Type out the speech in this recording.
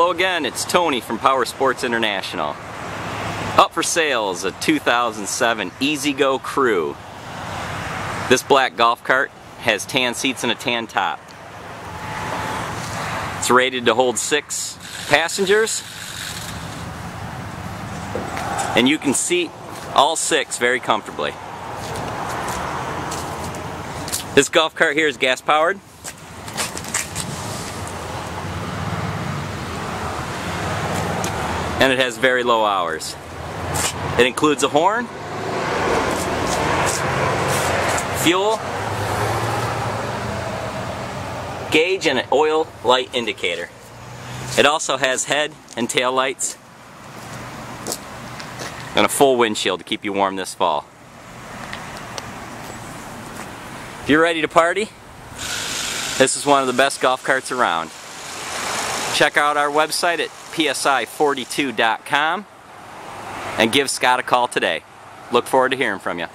Hello again, it's Tony from Power Sports International. Up for sale is a 2007 E-Z-GO Crew. This black golf cart has tan seats and a tan top. It's rated to hold six passengers. And you can seat all six very comfortably. This golf cart here is gas powered. And it has very low hours. It includes a horn, fuel, gauge, and an oil light indicator. It also has head and tail lights and a full windshield to keep you warm this fall. If you're ready to party, this is one of the best golf carts around. Check out our website at psi42.com and give Scott a call today. Look forward to hearing from you.